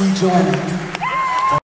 We join.